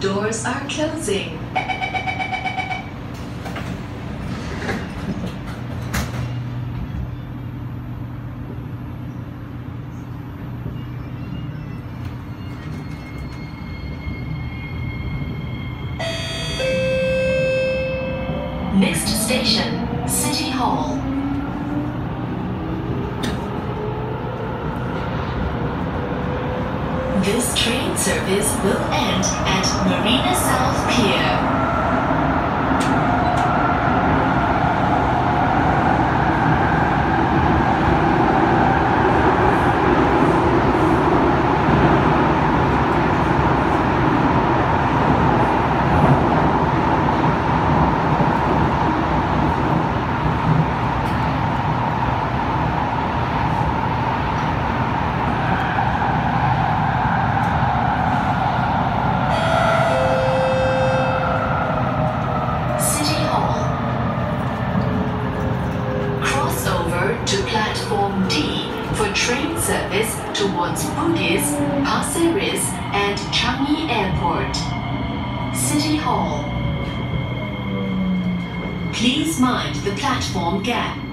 Doors are closing. Next station, City Hall. This train service will end at Marina South Pier. City Hall. Cross over to platform D for train service towards Bugis, Pasir Ris, and Changi Airport. City Hall. Please mind the platform gap.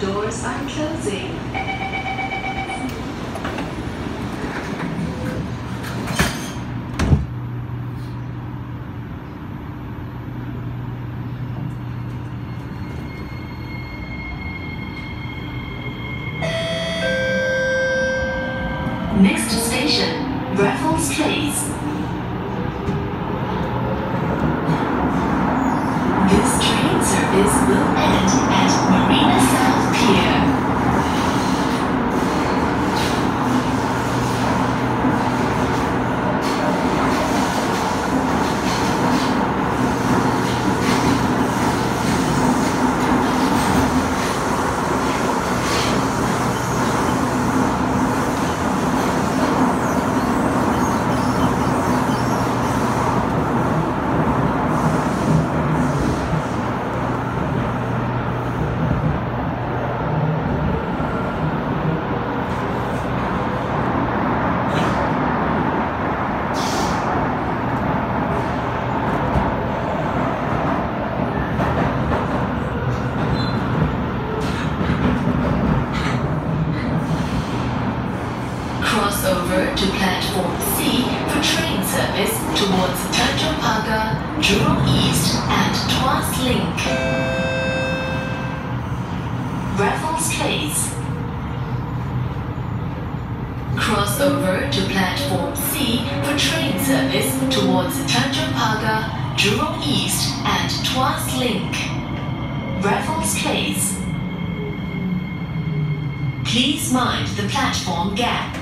Doors are closing. Next station, Raffles Place. This train service will end at Marina South Pier. Over to platform C for train service towards Tanjong Jurong East, and Tuas Link. Raffles Place. Cross over to platform C for train service towards Tanjong Jurong East, and Tuas Link. Raffles Place. Please mind the platform gap.